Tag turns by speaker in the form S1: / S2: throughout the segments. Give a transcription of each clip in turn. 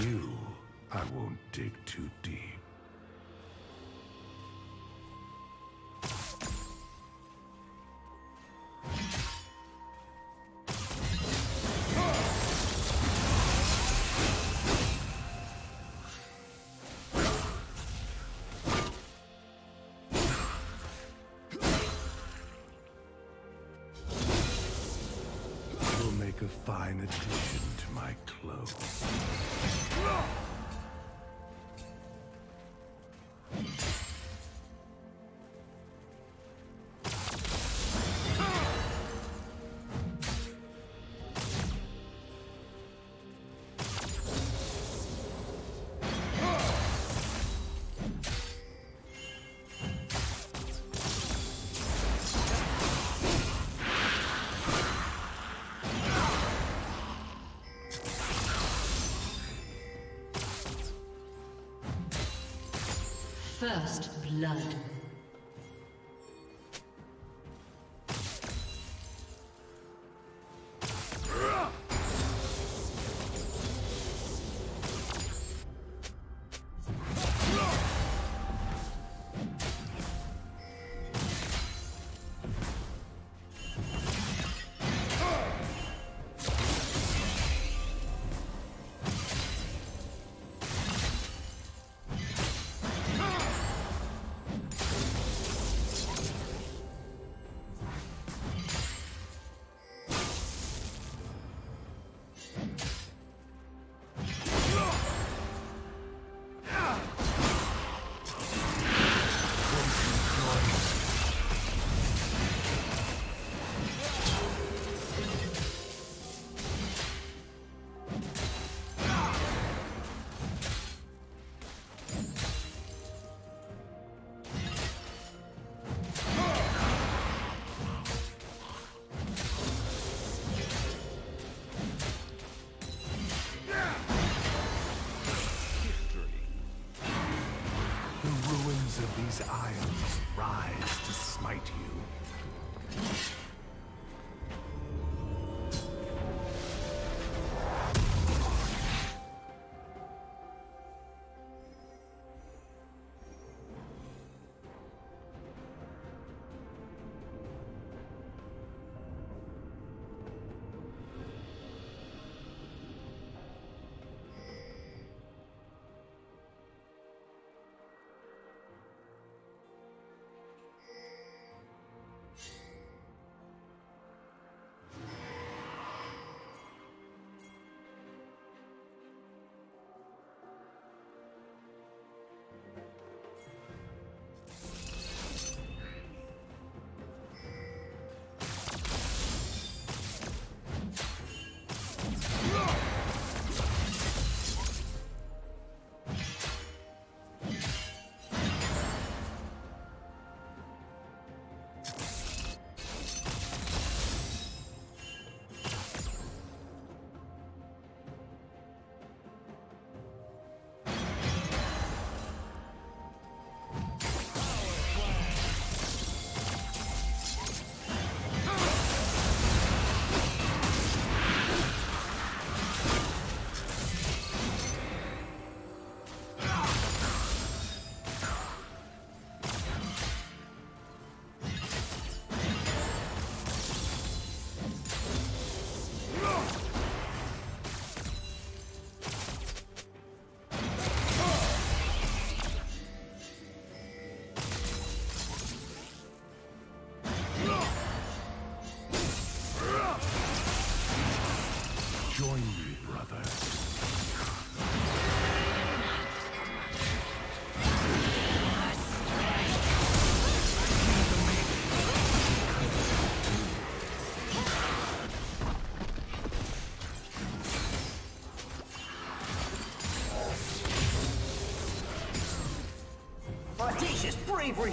S1: you, I won't dig too deep. You'll make a fine addition to my clothes.
S2: First blood. Join me, brother.
S3: Audacious bravery!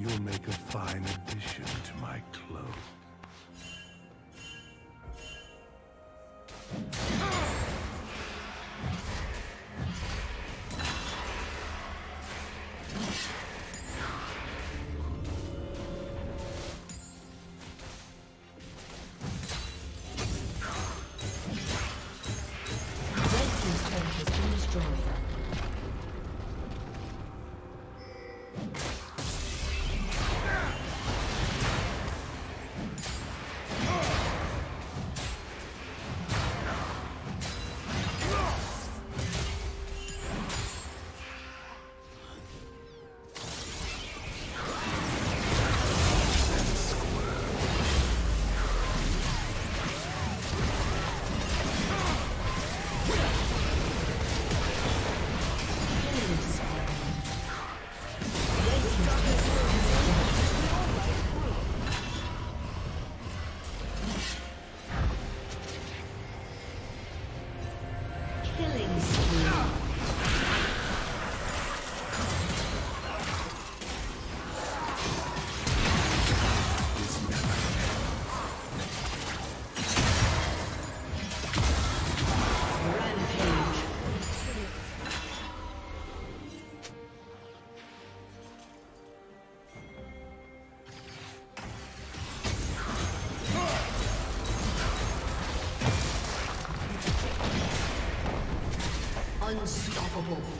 S4: You'll make a fine addition to my cloak. Unstoppable.